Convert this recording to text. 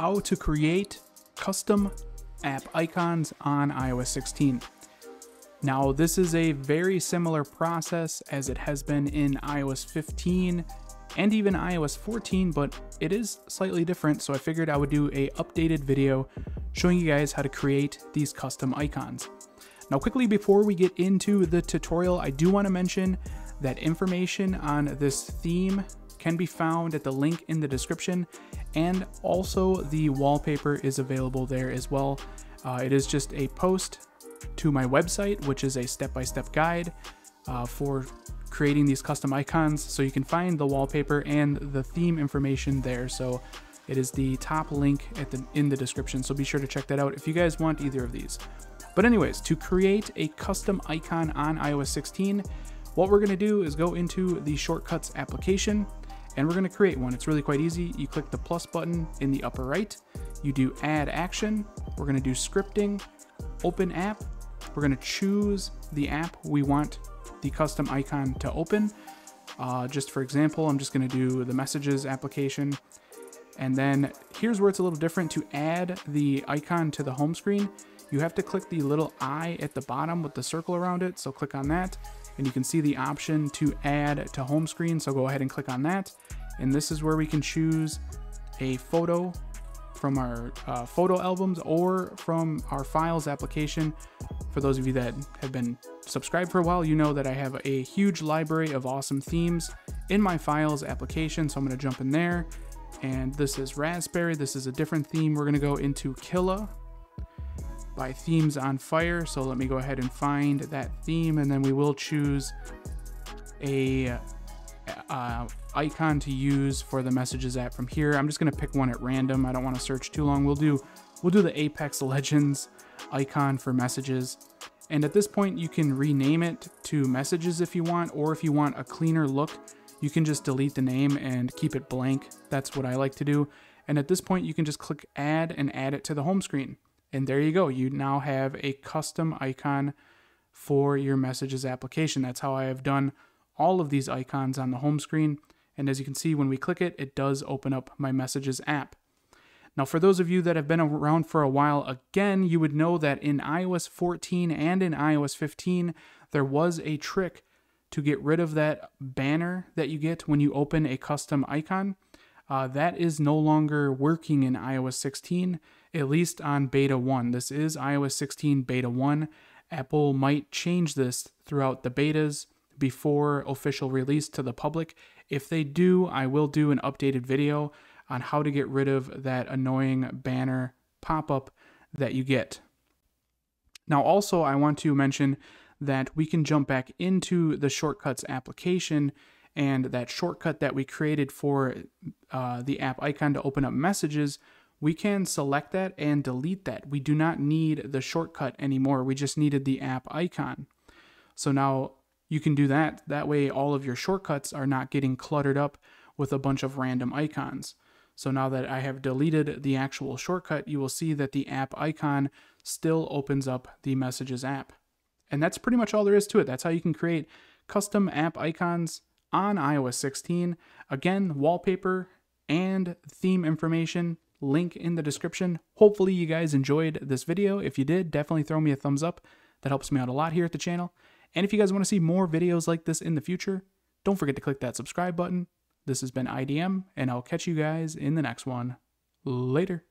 how to create custom app icons on iOS 16. Now, this is a very similar process as it has been in iOS 15 and even iOS 14, but it is slightly different, so I figured I would do a updated video showing you guys how to create these custom icons. Now quickly before we get into the tutorial, I do want to mention that information on this theme can be found at the link in the description and also the wallpaper is available there as well. Uh, it is just a post to my website, which is a step-by-step -step guide uh, for creating these custom icons. So you can find the wallpaper and the theme information there. So it is the top link at the, in the description. So be sure to check that out if you guys want either of these. But anyways, to create a custom icon on iOS 16, what we're gonna do is go into the Shortcuts application and we're gonna create one. It's really quite easy. You click the plus button in the upper right, you do add action, we're gonna do scripting, open app, we're gonna choose the app we want the custom icon to open. Uh, just for example, I'm just gonna do the messages application. And then here's where it's a little different to add the icon to the home screen. You have to click the little eye at the bottom with the circle around it. So click on that and you can see the option to add to home screen. So go ahead and click on that. And this is where we can choose a photo from our uh, photo albums or from our files application. For those of you that have been subscribed for a while, you know that I have a huge library of awesome themes in my files application. So I'm gonna jump in there and this is Raspberry. This is a different theme. We're gonna go into Killa by Themes on Fire. So let me go ahead and find that theme and then we will choose a uh, icon to use for the messages app from here. I'm just gonna pick one at random. I don't wanna search too long. We'll do, we'll do the Apex Legends icon for messages. And at this point, you can rename it to messages if you want, or if you want a cleaner look, you can just delete the name and keep it blank. That's what I like to do. And at this point, you can just click add and add it to the home screen. And there you go. You now have a custom icon for your messages application. That's how I have done all of these icons on the home screen. And as you can see, when we click it, it does open up my messages app. Now, for those of you that have been around for a while, again, you would know that in iOS 14 and in iOS 15, there was a trick to get rid of that banner that you get when you open a custom icon. Uh, that is no longer working in iOS 16, at least on beta 1. This is iOS 16 beta 1. Apple might change this throughout the betas before official release to the public. If they do, I will do an updated video on how to get rid of that annoying banner pop-up that you get. Now also I want to mention that we can jump back into the shortcuts application and that shortcut that we created for uh, the app icon to open up messages, we can select that and delete that. We do not need the shortcut anymore. We just needed the app icon. So now you can do that. That way all of your shortcuts are not getting cluttered up with a bunch of random icons. So now that I have deleted the actual shortcut, you will see that the app icon still opens up the messages app. And that's pretty much all there is to it. That's how you can create custom app icons on iOS 16. Again, wallpaper and theme information, link in the description. Hopefully you guys enjoyed this video. If you did, definitely throw me a thumbs up. That helps me out a lot here at the channel. And if you guys want to see more videos like this in the future, don't forget to click that subscribe button. This has been IDM, and I'll catch you guys in the next one. Later.